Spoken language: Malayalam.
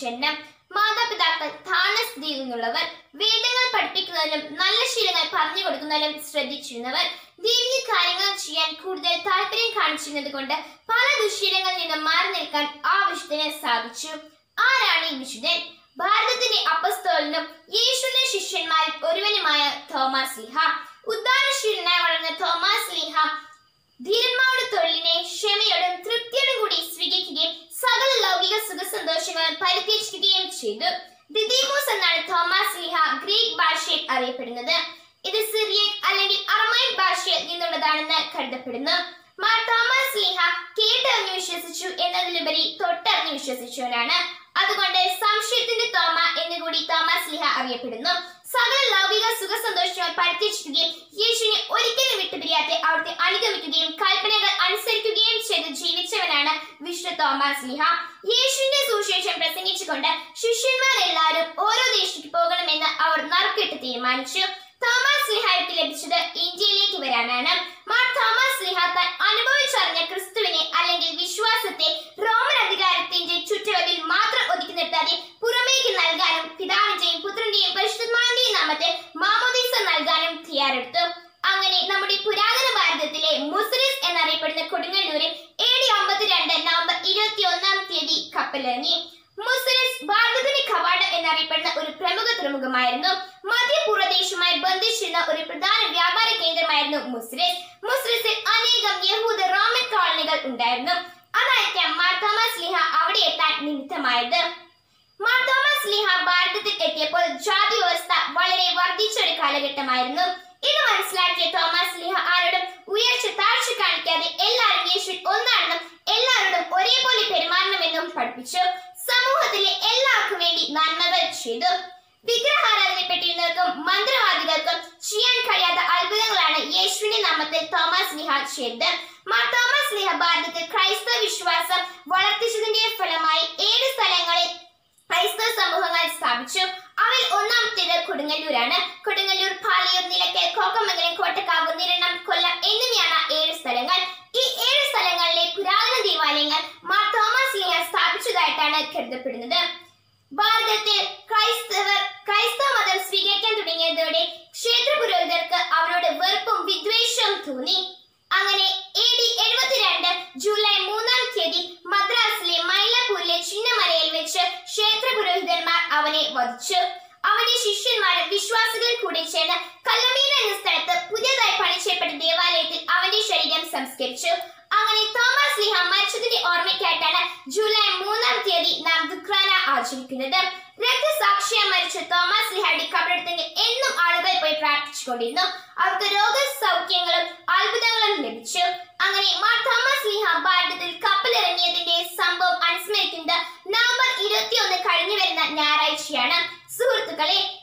ജനനം മാതാപിതാക്കൾ താണസ്ഥിതിയിൽ നിന്നുള്ളവർ വേദങ്ങൾ പഠിപ്പിക്കുന്നതിലും നല്ല ശീലങ്ങൾ പറഞ്ഞു കൊടുക്കുന്നതിലും ശ്രദ്ധിച്ചിരുന്നവർ ദൈവിക കാര്യങ്ങൾ ചെയ്യാൻ കൂടുതൽ താല്പര്യം കാണിച്ചിരുന്നത് കൊണ്ട് പല ദുശീലങ്ങളിൽ നിന്നും മാറി നിൽക്കാൻ ആ വിശുദ്ധന് സാധിച്ചു. ആരാണ് ഈ വിശുദ്ധൻ? ഭാരതത്തിന്റെ അപ്പസ്തോലിനും യേശുവിന്റെ ശിഷ്യന്മാരിൽ ഒരുവനുമായ തോമസ് ലിഹ. ഉദാരശീലനായി വളർന്ന തോമസ് ലിഹ ധീരന്മാരുടെ തൊഴിലിനെ തൃപ്തിയോടും കൂടി സ്വീകരിക്കുകയും സകല ലൗകിക സുഖ സന്തോഷങ്ങളും പരിത്യജിക്കുകയും ചെയ്തു. ദിദിമോസ് എന്നാണ് തോമസ് ലിഹ ഗ്രീക്ക് ഭാഷയിൽ അറിയപ്പെടുന്നത്. ഇത് സിറിയക് അല്ലെങ്കിൽ അറമൈക് ഭാഷയിൽ നിന്നുള്ളതാണെന്ന് കരുതപ്പെടുന്നു. മാർ തോമസ് ലിഹ കേട്ടറിഞ്ഞു വിശ്വസിച്ചു എന്നതിലുപരി തൊട്ടറിഞ്ഞു വിശ്വസിച്ചവനാണ്. അതുകൊണ്ട് സംശയത്തിന്റെ തോമ എന്നുകൂടി തോമസ് ലിഹ അറിയപ്പെടുന്നു. സകല ലൗകിക സുഖ സന്തോഷങ്ങൾ പരിത്യജിക്കുകയും യേശുവിനെ ഒരിക്കലും വിട്ടുപിരിയാതെ അവിടുത്തെ അനുഗമിക്കുകയും കൽപ്പനകൾ വിഷ്ണു തോമസ് ലീഹ യേശുവിന്റെ സുവിശേഷം പ്രസംഗിച്ചുകൊണ്ട് ശിഷ്യന്മാരെല്ലാവരും ഓരോ ദേശത്തേക്ക് പോകണമെന്ന് അവർ നറുക്കിട്ട് തീരുമാനിച്ചു. തോമസ് ലിഹായ്ക്ക് ലഭിച്ചത് ഇന്ത്യയിലേക്ക് വരാനാണ്. മാർ തോമസ് ലിഹ താൻ അനുഭവിച്ചറിഞ്ഞ ക്രിസ്തുവിനെ അല്ലെങ്കിൽ വിശ്വാസത്തെ റോമൻ അധികാരത്തിന്റെ ചുറ്റളവിൽ മാത്രം ഒതുക്കി നിർത്താതെ പുറമേക്ക് നൽകാനും പിതാവിന്റെയും പുത്രന്റെയും പരിശുദ്ധമാന്റെയും നാമത്തെ മാമോദീസ നൽകാനും തയ്യാറെടുത്തു. അങ്ങനെ നമ്മുടെ പുരാതന ഭാരതത്തിലെ മുസ്ലിസ് എന്നറിയപ്പെടുന്ന കൊടുങ്ങല്ലൂരിൽ എ ഡി അമ്പത്തിരണ്ട് ഇരുപത്തി ഒന്നാം തീയതി കപ്പലിറങ്ങി. മുസ്ലിസ് ഭാരതത്തിന്റെ കവാടം എന്നറിയപ്പെടുന്ന ഒരു പ്രമുഖ തുറമുഖമായിരുന്നു. മധ്യപൂർവദേശവുമായി ബന്ധിച്ചിരുന്ന ഒരു പ്രധാന വ്യാപാര കേന്ദ്രമായിരുന്നു മുസ്ലിസ്. മുസ്ലിസിൽ അനേകം യഹൂദ റോമൻ കോളനികൾ ഉണ്ടായിരുന്നു. അതായിരിക്കാം മാർത്തോമ സ്ലിഹ അവിടെ എത്താൻ നിമിത്തമായത്. മാർത്തോമ സ്ലിഹ ലിഹ ഭാരതത്തിൽ എത്തിയപ്പോൾ ജാതി വ്യവസ്ഥ വളരെ വർദ്ധിച്ച ഒരു കാലഘട്ടമായിരുന്നു. ഇത് മനസ്സിലാക്കിയ തോമസ് ലിഹ ആരോടും ഉയർച്ച താഴ്ച കാണിക്കാതെ എല്ലാവരും യേശുവിൽ ഒന്നാണെന്നും എല്ലാവരോടും ഒരേപോലെ പെരുമാറണമെന്നും പഠിപ്പിച്ചു. സമൂഹത്തിലെ എല്ലാവർക്കും വേണ്ടി നന്മകൾ ചെയ്തു. വിഗ്രഹാരാധനപ്പെട്ടിരുന്നവർക്കും മന്ത്രവാദികൾക്കും ചെയ്യാൻ കഴിയാത്ത അത്ഭുതങ്ങളാണ് യേശുവിന്റെ നാമത്തിൽ തോമസ് നിഹ ചെയ്തത്. മാർ തോമസ് നിഹ ഭാരതത്തിൽ ക്രൈസ്തവ വിശ്വാസം വളർത്തിച്ചതിന്റെ ഫലമായി ഏഴ് സ്ഥലങ്ങളിൽ ക്രൈസ്തവ സമൂഹങ്ങൾ സ്ഥാപിച്ചു. അവയിൽ ഒന്നാമത്തേത് കൊടുങ്ങല്ലൂരാണ്. കൊടുങ്ങല്ലൂർ പാലിയൂർ നിലയ്ക്കൽ കോക്കമംഗലം കോട്ടക്കാവ് നിരണം കൊല്ലം എന്നിവയാണ് ഏഴ് സ്ഥലങ്ങൾ. ഈ ഏഴ് സ്ഥലങ്ങളിലെ പുരാതന ദേവാലയങ്ങൾ മാർ തോമസ് ലിഹ സ്ഥാപിച്ചതായിട്ടാണ് കരുതപ്പെടുന്നത്. ഭാരതത്തിൽ ക്രൈസ്തവർ ക്രൈസ്തവ മതം സ്വീകരിക്കാൻ തുടങ്ങിയതോടെ ക്ഷേത്ര പുരോഹിതർക്ക് അവരോട് വെറുപ്പും വിദ്വേഷവും തോന്നി. അങ്ങനെ എ ഡി എഴുപത്തിരണ്ട് ജൂലൈ മൂന്നാം തീയതി മദ്രാസിലെ മൈലപ്പൂരിലെ ചിന്നമലയിൽ വെച്ച് ക്ഷേത്ര അവനെ വധിച്ചു. അവന്റെ ശിഷ്യന്മാരും വിശ്വാസികൾ കൂടി ചേർന്ന് കല്ലമീന എന്ന സ്ഥലത്ത് പുതിയതായി പണിച്ചേർപ്പെട്ട ദേവാലയത്തിൽ അവന്റെ ശരീരം സംസ്കരിച്ചു. അങ്ങനെ തോമസ് ലിഹ മരിച്ചതിന്റെ ഓർമ്മയ്ക്കായിട്ടാണ് ജൂലൈ മൂന്നാം തീയതി നാം ദുഃഖാന ആചരിക്കുന്നത്. രക്തസാക്ഷിയായി മരിച്ച തോമസ് ലിഹയുടെ കബറെടുത്തെങ്കിൽ എന്നും ആളുകൾ പോയി പ്രാർത്ഥിച്ചുകൊണ്ടിരുന്നു. അവർക്ക് രോഗസൗഖ്യങ്ങളും അത്ഭുതങ്ങളും ലഭിച്ചു. അങ്ങനെ മാർ തോമസ് ലിഹ ഭാരതത്തിൽ കപ്പലിറങ്ങിയതിന്റെ ഞായറാഴ്ചയാണ്. സുഹൃത്തുക്കളെ